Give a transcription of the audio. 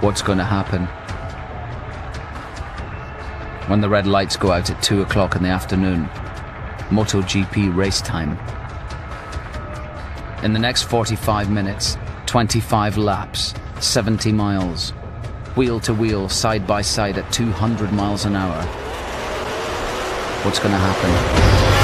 What's going to happen? When the red lights go out at 2 o'clock in the afternoon, MotoGP race time. In the next 45 minutes, 25 laps, 70 miles, wheel to wheel, side by side at 200 miles an hour. What's going to happen?